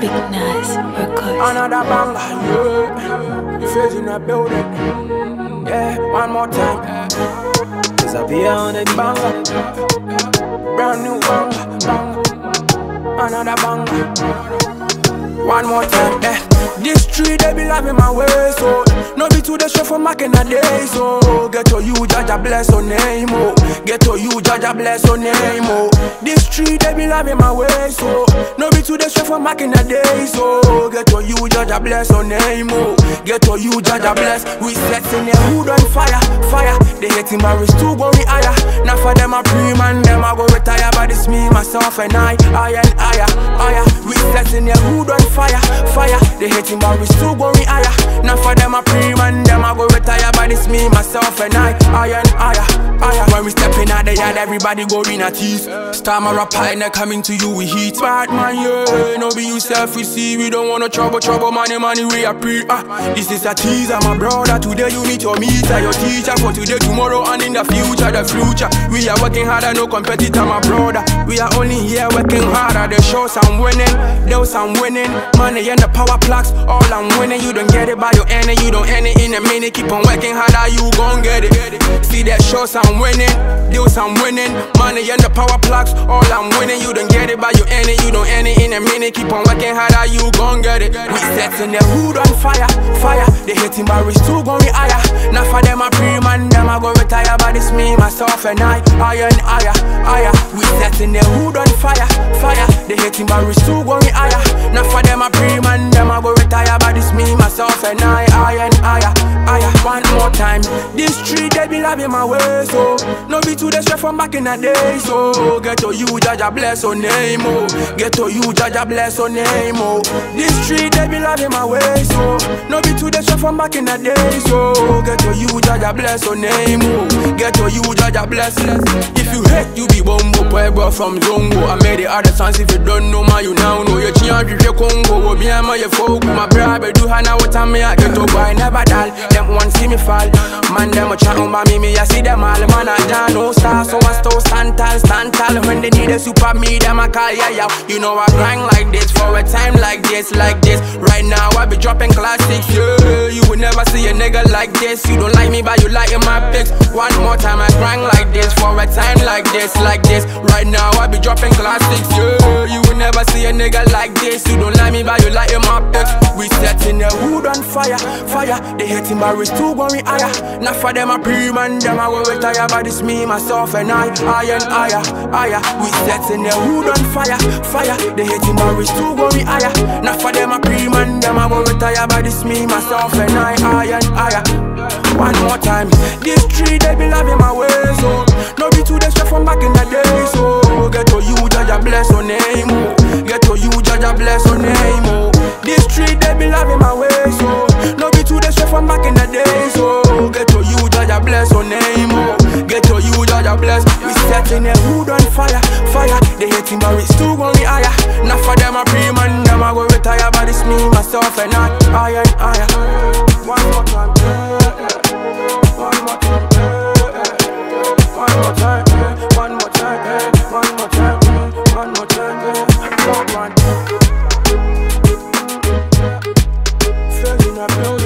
Big Nas Records. Another banger, yeah. You face in the building. Yeah, one more time. Cause I be on the Banger. Brand new banger. banger. Another banger. One more time, yeah. This tree they be loving my way, so no be to the show for making a day, so get to you, Jah Jah bless your name, oh. Get to you, Jah Jah bless your name, oh. This tree they be loving my way, so no be to the show for making a day, so get to you, Jah Jah bless your name, oh. Get to you, Jah Jah bless. We setting the hood on fire, fire. They hating my wrist too going higher. Now for them a pre man, them I go retire, but it's me, myself and I, I and I, I. We setting the hood on fire, fire. They hating my wrist too going higher. Now for them a pre man, them I go retire, but it's me, myself and I, I and I, I. When we stepping out the yard, everybody go in a. Star my rapper and they coming to you with heat. Bad man, yeah, no be you self, we see. We don't want no trouble, trouble, money, money, we are. Ah, this is a teaser, my brother. Today you meet your meter, your teacher. For today, tomorrow, and in the future, the future. We are working harder, no competitor, my brother. We are only here working harder. The shows I'm winning, those I'm winning. Money and the power plugs, all I'm winning. You don't get it by your end, you don't end it in a minute. Keep on working harder, you gon' get it. See that shows I'm winning, deals I'm winning. Money and the power plugs, all I'm winning. You don't get it by your end, you don't end it in a minute. Keep on working harder, you gon' get it. We setting the hood on fire, fire. They hating my wrist too going higher. Now for them a pre man, them I go retire, but it's me, myself and I, I and I, I. We setting the hood on fire, fire. They hating my wrist too going higher. Now for them a pre Time, this street they be loving my way, so no be too straight from back in the day, so get to you, Jah Jah bless your name, oh. Get to you, Jah Jah bless your name, oh. This street they be loving my way, so no be too straight from back in the day, so get to you, Jah Jah bless your name, oh. Get to you, Jah Jah bless. If you hate, you be bombo, boy, bro from Zongo. I made the other songs. If you don't know, man, you now know. You change your Congo, be a my folk, my brother, do hana what I'm me. I get to boy, never dull. Them one see me fall, man, them a chat on me, me. I see them all, man, I don't know star, so I still stand tall, stand tall. When they need a super me, them I call yeah, yeah. You know I grind like this a time like this, like this. Right now I be dropping classics, yeah. You will never see a nigga like this. You don't like me, but you like in my pics. One more time I grind like this for a time like this, like this. Right now I be dropping classics, yeah. You will never see a nigga like this. You don't like me, but you like in my pics. We setting the hood on fire, fire. They hating my wrist too going higher. Not for them a pre man, them I will retire, but it's me, myself and I, I and I, I. We setting the hood on fire, fire. They hating my wrist too going higher. Not for them a pre man, them I will retire, but it's me, myself and I, I and I. One more time, this tree they be loving my way, so bless. We setting the wood on fire, fire. They hating, but we still going higher. Not for them, I pray, man. Them, I go retire, but it's me, myself, and I. Higher and higher. One more time. One more time. One more time. One more time. One more time. One more time. One more time. Filling up your